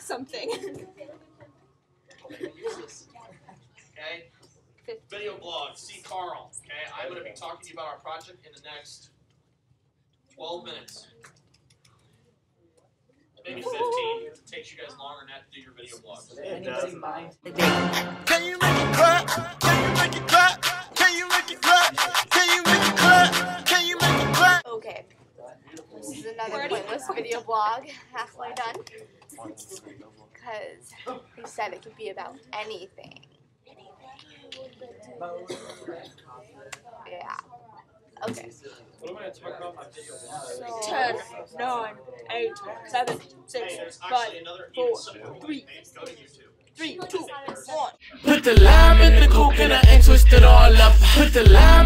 something. Okay? Video blog, see Carl. Okay, I'm gonna be talking to you about our project in the next twelve minutes. Maybe fifteen, it takes you guys longer than that to do your video blog. Anybody mind? Can you make it clap? Can you make it another pointless video blog. Halfway done. Because they said it could be about anything. Yeah. Okay. What am I gonna talk about my video blog? Ten, nine, eight, seven, six, Hey, there's five, actually another even four, simpler way. three, Hey, Go to YouTube. three, two, one. Put the lime in the coconut and twist it all up. Put the lime